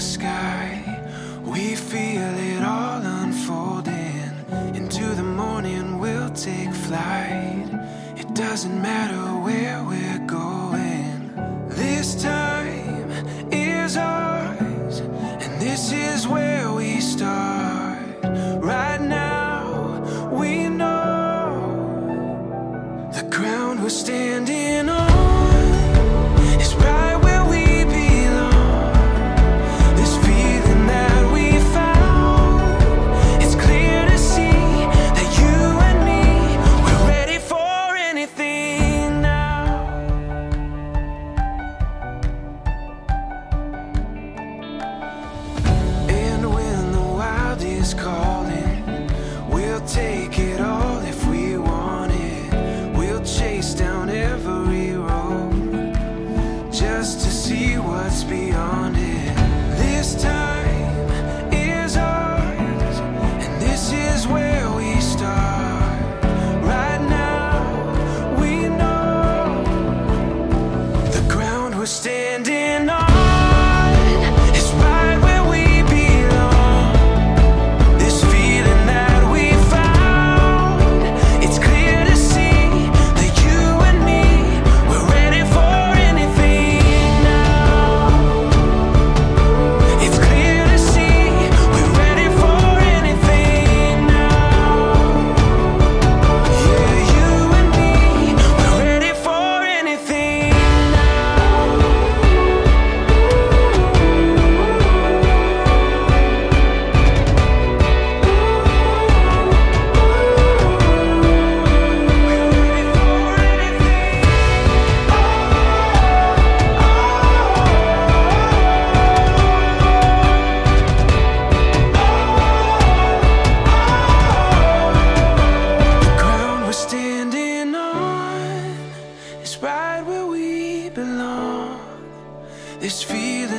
sky. We feel it all unfolding. Into the morning, we'll take flight. It doesn't matter where we're going. This time is ours, and this is where we start. Right now, we know the ground we're standing His car. this feeling